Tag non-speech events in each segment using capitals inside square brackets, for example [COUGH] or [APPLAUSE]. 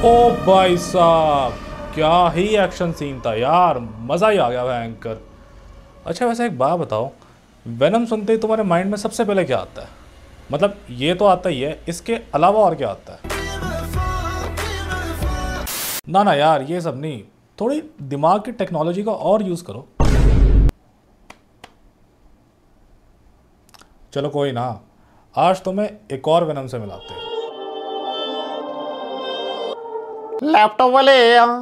ओ भाई साहब, क्या ही एक्शन सीन था यार, मज़ा ही आ गया भयंकर। अच्छा वैसे एक बात बताओ वेनम सुनते ही तुम्हारे माइंड में सबसे पहले क्या आता है? मतलब ये तो आता ही है, इसके अलावा और क्या आता है? ना ना यार, ये सब नहीं, थोड़ी दिमाग की टेक्नोलॉजी का और यूज़ करो। चलो, कोई ना, आज तुम्हें एक और वेनम से मिलाते हैं। लैपटॉप वाले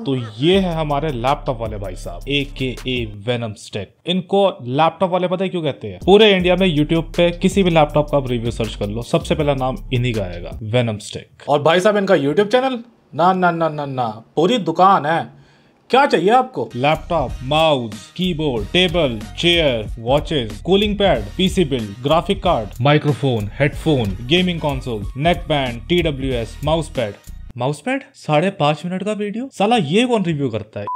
तो ये है हमारे लैपटॉप वाले भाई साहब A K A Venom Stack इनको लैपटॉप वाले पता है क्यों कहते हैं? पूरे इंडिया में यूट्यूब पे किसी भी लैपटॉप का आप रिव्यू सर्च कर लो सबसे पहला नाम इन्हीं का आएगा वेनम स्टेक और भाई साहब इनका यूट्यूब चैनल ना ना ना ना ना पूरी दुकान है। क्या चाहिए आपको? Laptop mouse keyboard table chair watches cooling pad PC build graphic card microphone headphone gaming console neck band T W S mouse pad mouse pad साढ़े पाँच मिनट का वीडियो। साला ये कौन रिव्यू करता है?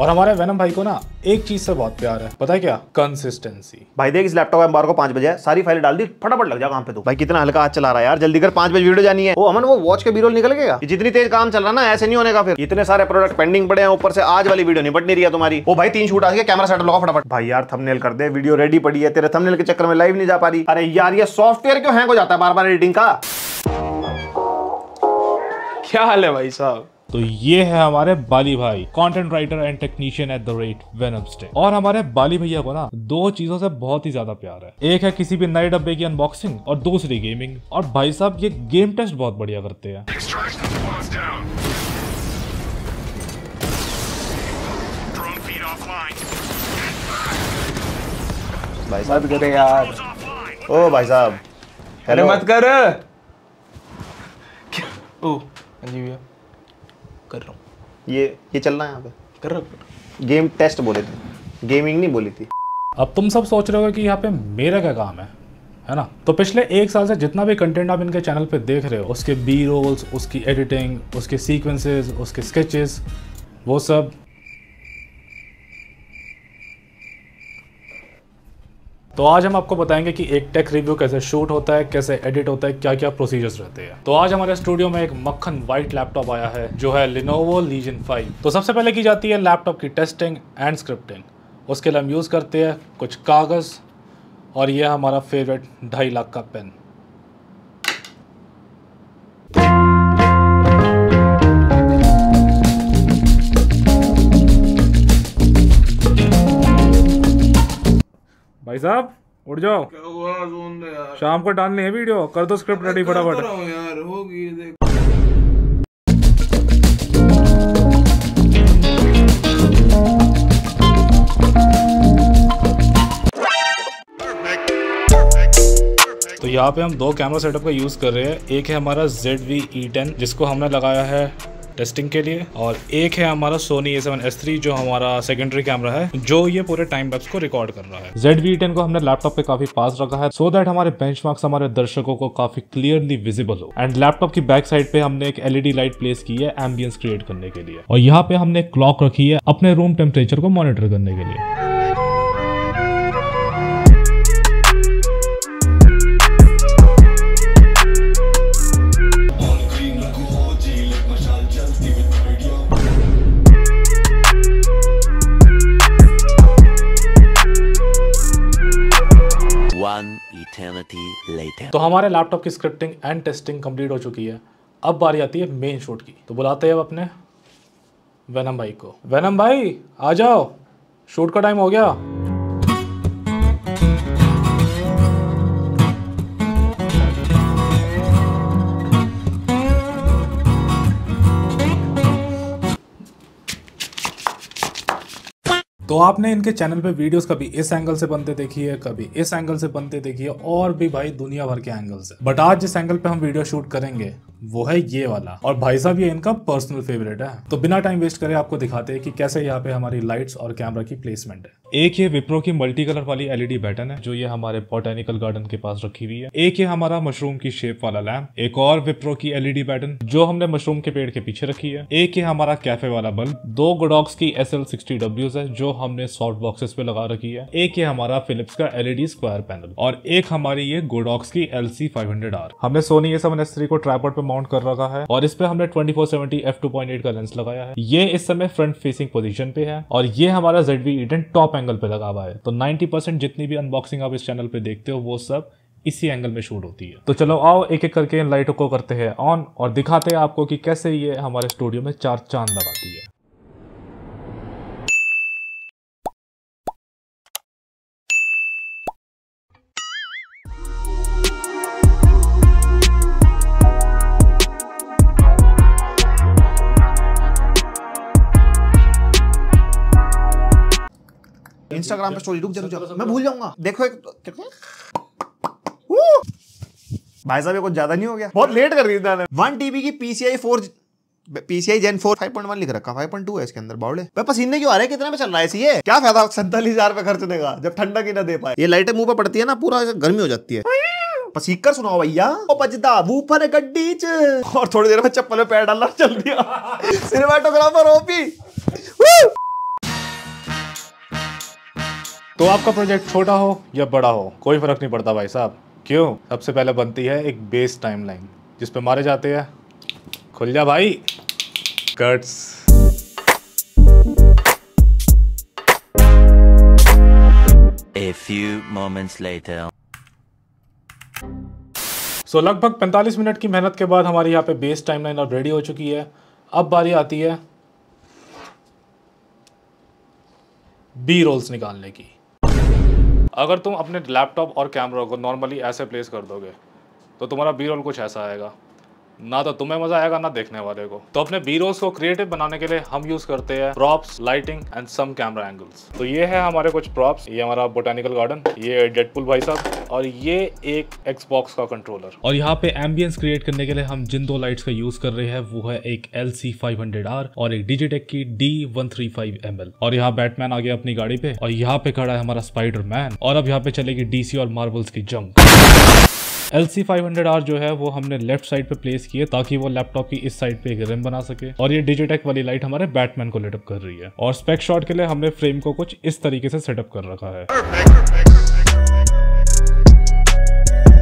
और हमारे वेनम भाई को ना एक चीज़ से बहुत प्यार है। पता है क्या? कंसिस्टेंसी भाई देख इस लैपटॉप में बार को पाँच बजे सारी फ़ाइल डाल दी फटाफट लग जा काम पे तू। भाई कितना हल्का हाथ चला रहा है यार जल्दी कर पाँच बजे वीडियो जानी है। वो अमन वो वॉच के बीरोल निकल गया? जितनी तेज काम चल रहा ना ऐसे नहीं होने का फिर। इतने सारे प्रोडक्ट पेंडिंग पड़े हैं ऊपर से आज वाली वीडियो निपट नहीं रही है तुम्हारी। वो भाई तीन शूट आ गया कैमरा सेटअप लगाओ फटाफट। भाई यार थंबनेल कर दे वीडियो रेडी पड़ी है तेरे थंबनेल के चक्कर में लाइव नहीं जा पा रही। अरे यार ये सॉफ्टवेयर क्यों हैंग हो जाता है बार बार एडिटिंग का? क्या हाल है भाई साहब? तो ये है हमारे बाली भाई content writer and technician at the rate Venom Stay और हमारे बाली भैया को ना दो चीज़ों से बहुत ही ज़्यादा प्यार है। एक है किसी भी नए डब्बे की अनबॉक्सिंग और दूसरी गेमिंग और भाई साहब ये गेम टेस्ट बहुत बढ़िया करते हैं. भाई साहब करे यार। ओ भाई साहब अरे हेलो मत कर। ओ। हाँ जी भैया। कर रहा हूँ। ये ये चल रहा है यहाँ पे? कर रहा हूँ। गेम टेस्ट बोले थे। गेमिंग नहीं बोली थी। अब तुम सब सोच रहे हो कि यहाँ पे मेरा क्या काम है है ना? तो पिछले एक साल से जितना भी कंटेंट आप इनके चैनल पे देख रहे हो उसके बी रोल्स उसकी एडिटिंग उसके सीक्वेंसेस उसके स्केचेस वो सब तो आज हम आपको बताएँगे कि एक टेक रिव्यू कैसे शूट होता है, कैसे एडिट होता है क्या क्या प्रोसीजर्स रहते हैं। तो आज हमारे स्टूडियो में एक मक्खन व्हाइट लैपटॉप आया है, जो है लिनोवो लीजन फाइव तो सबसे पहले की जाती है लैपटॉप की टेस्टिंग एंड स्क्रिप्टिंग उसके लिए हम यूज़ करते हैं कुछ कागज़ और यह हमारा फेवरेट ढाई लाख का पेन साहब उठ जाओ। शाम को डालनी है वीडियो कर दो स्क्रिप्ट रेडी फटाफट। यार होगी देख। तो यहाँ पे हम दो कैमरा सेटअप का यूज़ कर रहे हैं। एक है हमारा ZV-E10 जिसको हमने लगाया है टेस्टिंग के लिए। और एक है हमारा सोनी A7S3 जो हमारा सेकेंडरी कैमरा है, जो ये पूरे टाइम लैप्स को रिकॉर्ड कर रहा है। जेड वी टेन को हमने लैपटॉप पे काफ़ी पास रखा है सो दैट हमारे बेंच हमारे दर्शकों को काफ़ी क्लियरली विजिबल हो। एंड लैपटॉप की बैक साइड पे हमने एक एलईडी लाइट प्लेस की है एम्बियंस क्रिएट करने के लिए। और यहाँ पे हमने क्लॉक रखी है अपने रूम टेम्परेचर को मॉनिटर करने के लिए। Eternity later. तो हमारे लैपटॉप की स्क्रिप्टिंग एंड टेस्टिंग कंप्लीट हो चुकी है। अब बारी आती है मेन शूट की। तो बुलाते हैं अब अपने वैनम भाई को। वैनम भाई, आ जाओ। शूट का टाइम हो गया। तो आपने इनके चैनल पे वीडियोस कभी इस एंगल से बनते देखी है, कभी इस एंगल से बनते देखी है, और भी भाई दुनिया भर के एंगल से बट आज जिस एंगल पे हम वीडियो शूट करेंगे वो है ये वाला। और भाई साहब, ये इनका पर्सनल फेवरेट है। तो बिना टाइम वेस्ट करे आपको दिखाते हैं कि कैसे यहाँ पे हमारी लाइट्स और कैमरा की प्लेसमेंट है। एक ये विप्रो की मल्टी कलर वाली एलईडी बैटन है, जो ये हमारे बोटेनिकल गार्डन के पास रखी हुई है। एक ये हमारा मशरूम की शेप वाला लैम्प एक और विप्रो की एलईडी बैटन जो हमने मशरूम के पेड़ के पीछे रखी है। एक ये हमारा कैफ़े वाला बल्ब दो गोडॉक्स की एस एल सिक्सटी है, जो हमने सॉफ्ट बॉक्सेस पे लगा रखी है। एक ये हमारा फिलिप्स का एलईडी स्क्वायर पैनल और एक हमारी ये गोडॉक्स की L C five hundred R हमने सोनी एस थ्री को ट्राईपॉड पे माउंट कर रखा है और इस पे हमने 2470 f2.8 का लेंस लगाया है। ये इस समय फ्रंट फेसिंग पोजीशन पे है और ये हमारा ZV वी टॉप एंगल पे लगा हुआ है। तो 90% जितनी भी अनबॉक्सिंग आप इस चैनल पे देखते हो, वो सब इसी एंगल में शूट होती है। तो चलो आओ एक एक करके इन लाइटों को करते हैं ऑन और दिखाते हैं आपको कि कैसे ये हमारे स्टूडियो में चार चाँद लगाती है। इंस्टाग्राम पे स्टोरी रुक जा रुक जा मैं भूल जाऊँगा देखो एक भाई साहब ये कुछ ज़्यादा नहीं हो गया बहुत लेट कर दी थी वन टीबी की PCI four PCI gen four five point one लिख रखा फाइव पॉइंट टू है इसके अंदर बावड़े भाई पसीने क्यों आ रहे हैं कितने में चल रहा है ये क्या फ़ायदा सैंतालीस हज़ार पे खर्चने का जब ठंडा की ना दे पाए ये लाइटें मुँह पे पड़ती है ना पूरा गर्मी हो जाती है पसीकर सुनाओ भैया ओ बजदा वूफर गड्डी च और थोड़ी देर में चप्पल में पैर डालना चल दिया सिनेमाटोग्राफर ओपी तो आपका प्रोजेक्ट छोटा हो या बड़ा हो? कोई फ़र्क नहीं पड़ता भाई साहब। क्यों? सबसे पहले बनती है एक बेस टाइमलाइन जिस पे मारे जाते हैं। खुल जा भाई। Cuts A few moments later. So लगभग 45 मिनट की मेहनत के बाद हमारी यहाँ पे बेस टाइमलाइन अब रेडी हो चुकी है। अब बारी आती है बी रोल्स निकालने की। अगर तुम अपने लैपटॉप और कैमरा को नॉर्मली ऐसे प्लेस कर दोगे तो तुम्हारा बी रोल कुछ ऐसा आएगा। ना तो तुम्हें मज़ा आएगा ना देखने वाले को। तो अपने बी रोल्स को क्रिएटिव बनाने के लिए हम यूज़ करते हैं props lighting and some camera angles तो ये है हमारे कुछ प्रॉप्स ये हमारा बोटानिकल गार्डन ये डेडपुल भाई साहब, और ये एक एक्सबॉक्स का कंट्रोलर और यहाँ पे एम्बियंस क्रिएट करने के लिए हम जिन दो लाइट्स का यूज़ कर रहे हैं, वो है एक एल सी और एक डिजिटेक की डी वन और यहाँ बैटमैन आ गया अपनी गाड़ी पे, और यहाँ पे खड़ा है हमारा स्पाइडर और अब यहाँ पे चलेगी डीसी और मार्वल्स की जंग L C five hundred R जो है, वो हमने लेफ़्ट साइड पे प्लेस किए ताकि वो लैपटॉप की इस साइड पे एक रिम बना सके। और ये डिजिटेक वाली लाइट हमारे बैटमैन को लेटअप कर रही है। और स्पेक शॉट के लिए हमने फ्रेम को कुछ इस तरीके से सेटअप कर रखा है।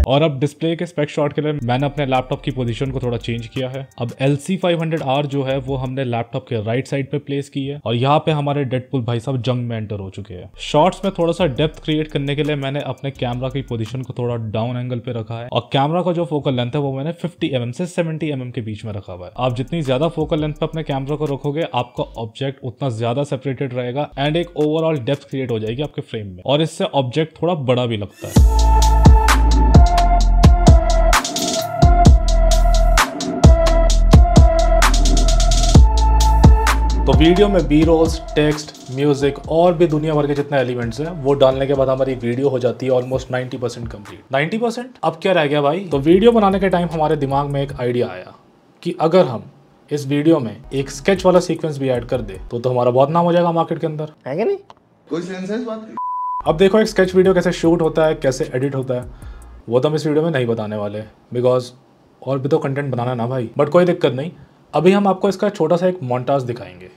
और अब डिस्प्ले के स्पेक शॉट के लिए मैंने अपने लैपटॉप की पोजीशन को थोड़ा चेंज किया है। अब एल सी जो है, वो हमने लैपटॉप के राइट साइड पे प्लेस की है और यहाँ पे हमारे डेडपुल भाई साहब जंग में एंटर हो चुके हैं। शॉर्ट्स में थोड़ा सा डेप्थ क्रिएट करने के लिए मैंने अपने कैमरा की पोजीशन को थोड़ा डाउन एंगल पे रखा है और कैमरा का जो फोकल लेंथ है, वो मैंने 50 एम से 70 एम के बीच में रखा हुआ है। आप जितनी ज़्यादा फोकल लेंथ पे अपने कैमरा को रखोगे, आपका ऑब्जेक्ट उतना ज़्यादा सेपरेटेड रहेगा एंड एक ओवरऑल डेप्थ क्रिएट हो जाएगी आपके फ्रेम में और इससे ऑब्जेक्ट थोड़ा बड़ा भी लगता है। तो वीडियो में बी रोल्स टेक्स्ट म्यूज़िक और भी दुनिया भर के जितने एलिमेंट्स हैं वो डालने के बाद हमारी वीडियो हो जाती है almost 90 percent complete ninety percent अब क्या रह गया भाई? तो वीडियो बनाने के टाइम हमारे दिमाग में एक आइडिया आया कि अगर हम इस वीडियो में एक स्केच वाला सीक्वेंस भी ऐड कर दे तो तो हमारा बहुत नाम हो जाएगा मार्केट के अंदर। है नहीं? कोई सेंस है बात अब देखो एक स्केच वीडियो कैसे शूट होता है कैसे एडिट होता है वो तो हम इस वीडियो में नहीं बताने वाले बिकॉज़ और भी तो कंटेंट बनाना ना भाई। बट कोई दिक्कत नहीं। अभी हम आपको इसका छोटा सा एक मोन्टाज दिखाएँगे।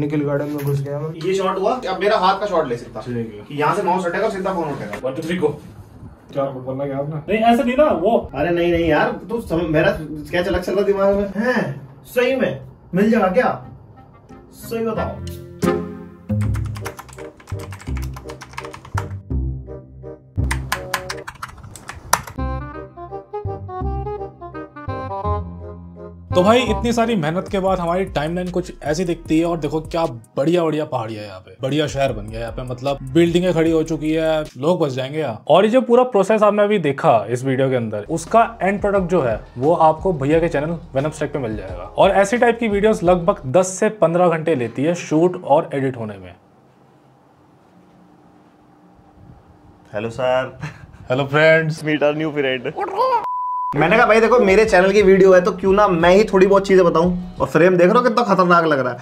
बोटानिकल गार्डन में घुस गया मैं। ये शॉट हुआ अब मेरा हाथ का शॉट ले सकता। कि यहाँ से माउस हटेगा सीधा फ़ोन उठेगा? वन टू थ्री को क्या बोलना क्या आपने। नहीं ऐसे नहीं ना वो। अरे नहीं नहीं यार तू सम, मेरा स्केच अलग चल रहा दिमाग में। है? सही में। मिल जाएगा क्या? सही बताओ। तो भाई इतनी सारी मेहनत के बाद हमारी टाइमलाइन कुछ ऐसी दिखती है और देखो क्या बढ़िया बढ़िया पहाड़ी है यहाँ पे। बढ़िया शहर बन गया यहाँ पे मतलब बिल्डिंगें खड़ी हो चुकी है लोग बस जाएँगे यहाँ। और ये जो पूरा प्रोसेस आपने अभी देखा इस वीडियो के अंदर उसका एंड प्रोडक्ट जो है वो आपको भैया के चैनल वेनम स्टेक पे मिल जाएगा। और ऐसी टाइप की वीडियोस लगभग 10 से 15 घंटे लेती है शूट और एडिट होने में। Hello sir hello friends meet our new friend मैंने कहा भाई देखो मेरे चैनल की वीडियो है तो क्यों ना मैं ही थोड़ी बहुत चीज़ें बताऊँ? और फ्रेम देख रहे हो कितना खतरनाक लग रहा है।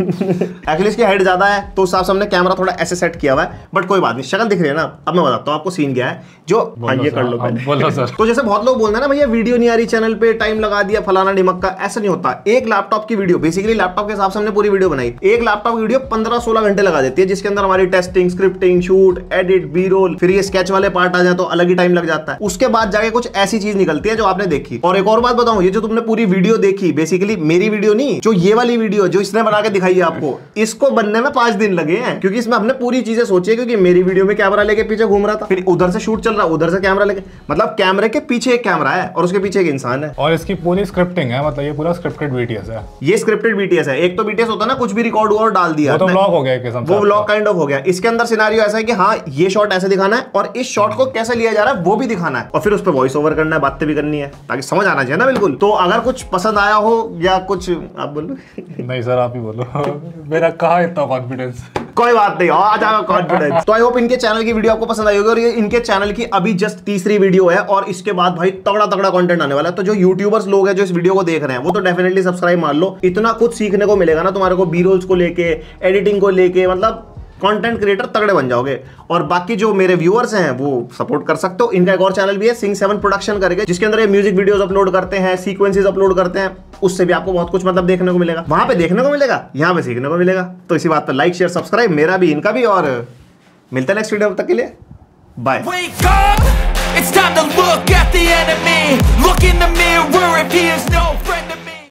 एक्चुअली इसकी हाइट ज़्यादा है तो उस हिसाब से हमने कैमरा थोड़ा ऐसे सेट किया हुआ है बट कोई बात नहीं शक्ल दिख रही है ना? अब मैं बताता हूँ आपको सीन क्या है जो हाँ ये कर लो पहले। बोलो सर। तो जैसे बहुत लोग बोलते हैं ना भैया वीडियो नहीं आ रही चैनल पे टाइम लगा दिया फलाना डिमक का ऐसा नहीं होता। एक लैपटॉप की वीडियो बेसिकली लैपटॉप के हिसाब से हमने पूरी वीडियो बनाई। एक लैपटॉप की वीडियो पंद्रह सोलह घंटे लगा देती है जिसके अंदर हमारी testing scripting shoot edit B roll फिर ये स्केच वाले पार्ट आ जाए तो अलग ही टाइम लग जाता है। उसके बाद जाके कुछ ऐसी चीज़ निकलती है जो आपने देखी। और एक और बात बताऊँ ये जो तुमने पूरी वीडियो देखी बेसिकली मेरी वीडियो नहीं जो ये वाली वीडियो जो इसने बना के दिखाई है आपको इसको बनने में पाँच दिन लगे हैं क्योंकि इसमें हमने पूरी चीज़ें सोची है क्योंकि मेरी वीडियो में कैमरा लेके पीछे घूम रहा था। फिर उधर से शूट चल रहा उधर से कैमरा लेके मतलब कैमरे के पीछे एक कैमरा है और उसके पीछे एक इंसान है। और इसकी पूरी स्क्रिप्टिंग है मतलब ये पूरा स्क्रिप्टेड वीडियोस है। ये स्क्रिप्टेड बीटीएस है। एक तो बीटीएस होता है ना कुछ भी रिकॉर्ड हुआ और डाल दिया वो तो ब्लॉग हो गया किस्म वो। व्लॉग काइंड ऑफ़ हो गया। इसके अंदर सिनारियो ऐसा है कि हाँ ये शॉट ऐसे दिखाना है और इस शॉट को कैसे लिया जा रहा है वो भी दिखाना है। और फिर उस पर वॉइस ओवर करना है बातें भी करनी है ताकि समझ आना चाहिए ना बिल्कुल। तो अगर कुछ पसंद आया हो या कुछ आप बोलो। नहीं सर आप ही बोलो। मेरा कहा इतना कॉन्फिडेंस कोई बात नहीं आ जाएगा कॉन्फिडेंस [LAUGHS] तो आई होप इनके चैनल की वीडियो आपको पसंद आई होगी और ये इनके चैनल की अभी जस्ट तीसरी वीडियो है और इसके बाद भाई तगड़ा तगड़ा कंटेंट आने वाला है। तो जो यूट्यूबर्स लोग हैं जो इस वीडियो को देख रहे हैं वो तो डेफिनेटली सब्सक्राइब मार लो। इतना कुछ सीखने को मिलेगा ना तुम्हारे को बी रोल्स को लेके एडिटिंग को लेके मतलब कंटेंट क्रिएटर तगड़े बन जाओगे। और बाकी जो मेरे व्यूअर्स हैं, वो सपोर्ट कर सकते हो। इनका एक और चैनल भी है सिंग सेवन प्रोडक्शन करके, जिसके अंदर ये म्यूज़िक वीडियोस अपलोड करते हैं सीक्वेंसेस अपलोड करते हैं। उससे भी आपको बहुत कुछ मतलब देखने को मिलेगा। वहाँ पे देखने को मिलेगा, यहाँ पे सीखने को मिलेगा। तो इसी बात पर लाइक शेयर सब्सक्राइब मेरा भी, इनका भी, और मिलते हैं नेक्स्ट वीडियो तक के लिए। बाय